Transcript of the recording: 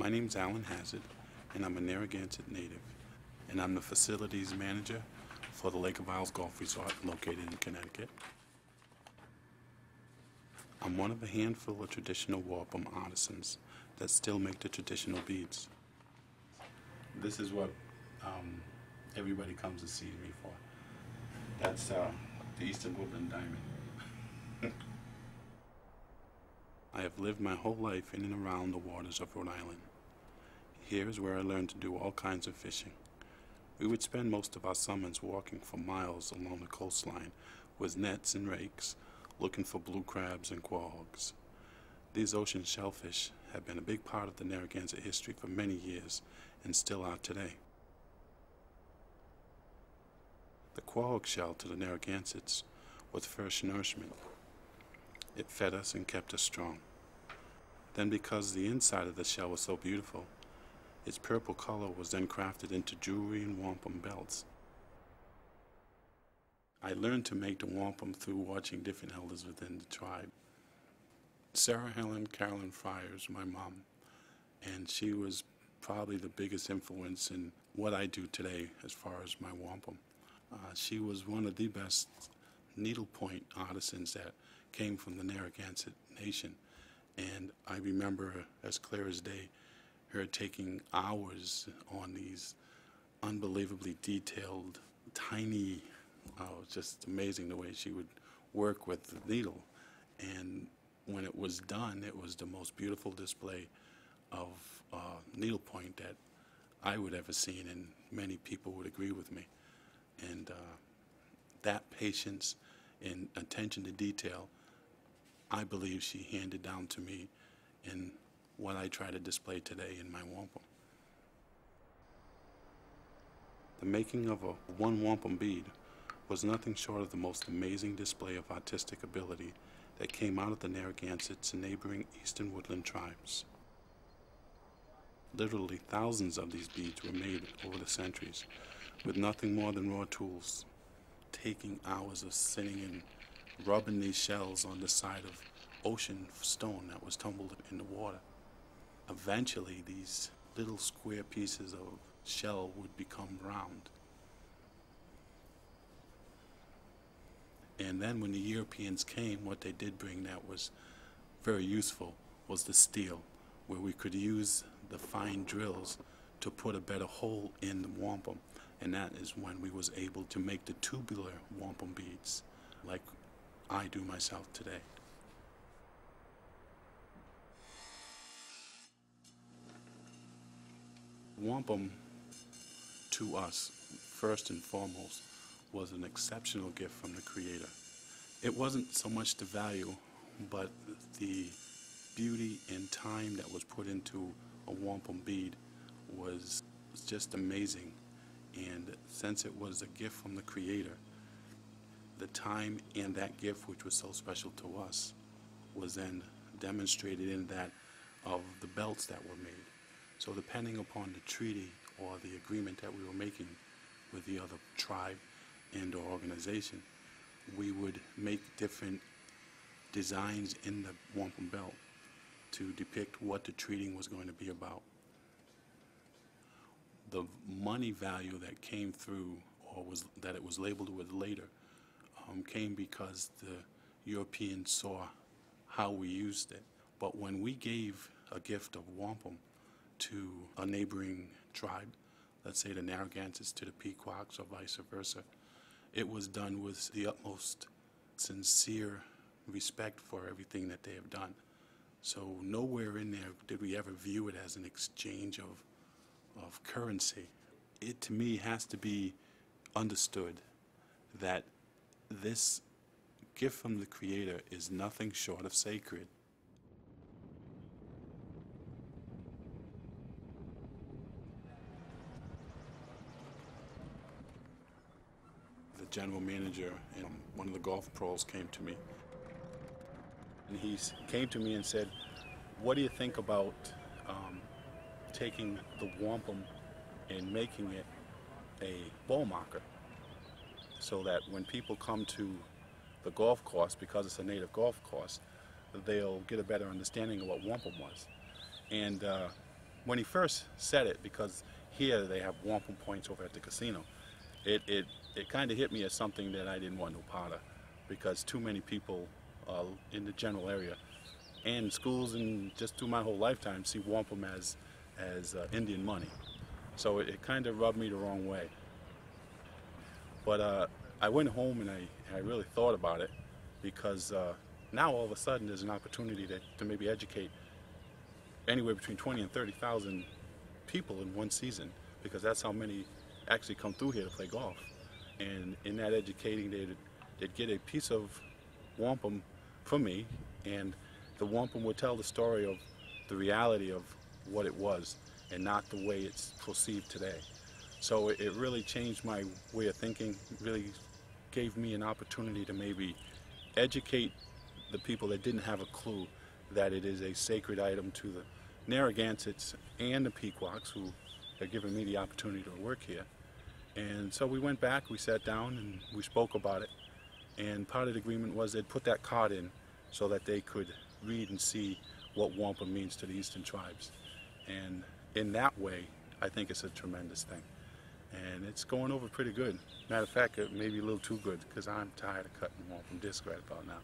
My name's Allen Hazard, and I'm a Narragansett native, and I'm the facilities manager for the Lake of Isles Golf Resort located in Connecticut. I'm one of a handful of traditional wampum artisans that still make the traditional beads. This is what um, everybody comes to see me for. That's uh, the Eastern Woodland Diamond. I have lived my whole life in and around the waters of Rhode Island. Here is where I learned to do all kinds of fishing. We would spend most of our summers walking for miles along the coastline with nets and rakes, looking for blue crabs and quahogs. These ocean shellfish have been a big part of the Narragansett history for many years and still are today. The quahog shell to the Narragansetts was first nourishment. It fed us and kept us strong. Then because the inside of the shell was so beautiful, its purple color was then crafted into jewelry and wampum belts. I learned to make the wampum through watching different elders within the tribe. Sarah Helen Carolyn Friars, my mom, and she was probably the biggest influence in what I do today as far as my wampum. Uh, she was one of the best needlepoint artisans that came from the Narragansett Nation. And I remember as clear as day her taking hours on these unbelievably detailed, tiny, oh, just amazing the way she would work with the needle. And when it was done, it was the most beautiful display of uh, needlepoint that I would ever seen, and many people would agree with me. And uh, that patience and attention to detail, I believe she handed down to me in what I try to display today in my wampum. The making of a one wampum bead was nothing short of the most amazing display of artistic ability that came out of the Narragansetts and neighboring eastern woodland tribes. Literally thousands of these beads were made over the centuries with nothing more than raw tools, taking hours of sitting and rubbing these shells on the side of ocean stone that was tumbled in the water. Eventually, these little square pieces of shell would become round. And then when the Europeans came, what they did bring that was very useful was the steel, where we could use the fine drills to put a better hole in the wampum. And that is when we was able to make the tubular wampum beads, like I do myself today. Wampum, to us, first and foremost, was an exceptional gift from the Creator. It wasn't so much the value, but the beauty and time that was put into a wampum bead was, just amazing. And since it was a gift from the Creator, the time and that gift, which was so special to us, was then demonstrated in that of the belts that were made. So depending upon the treaty or the agreement that we were making with the other tribe and or organization, we would make different designs in the wampum belt to depict what the treating was going to be about. The money value that came through, or was that it was labeled with later, um, came because the Europeans saw how we used it. But when we gave a gift of wampum to a neighboring tribe, let's say the Narragansetts to the Pequots or vice versa, it was done with the utmost sincere respect for everything that they have done. So nowhere in there did we ever view it as an exchange of, of currency. It to me has to be understood that this gift from the Creator is nothing short of sacred. General manager and one of the golf pros came to me and he came to me and said, what do you think about um, taking the wampum and making it a ball marker so that when people come to the golf course, because it's a native golf course, they'll get a better understanding of what wampum was. And uh, when he first said it, because here they have wampum points over at the casino, it, it, it kind of hit me as something that I didn't want no part of, because too many people uh, in the general area and schools and just through my whole lifetime see wampum as, as uh, Indian money. So it, it kind of rubbed me the wrong way. But uh, I went home and I, I really thought about it because uh, now all of a sudden there's an opportunity to, to maybe educate anywhere between 20 and 30,000 people in one season because that's how many actually come through here to play golf. And in that educating, they'd, they'd get a piece of wampum from me and the wampum would tell the story of the reality of what it was and not the way it's perceived today. So it, really changed my way of thinking, really gave me an opportunity to maybe educate the people that didn't have a clue that it is a sacred item to the Narragansetts and the Pequots who have given me the opportunity to work here. And so we went back, we sat down and we spoke about it. And part of the agreement was they'd put that card in so that they could read and see what wampum means to the Eastern tribes. And in that way, I think it's a tremendous thing. And it's going over pretty good. Matter of fact, it may be a little too good because I'm tired of cutting wampum disc right about now.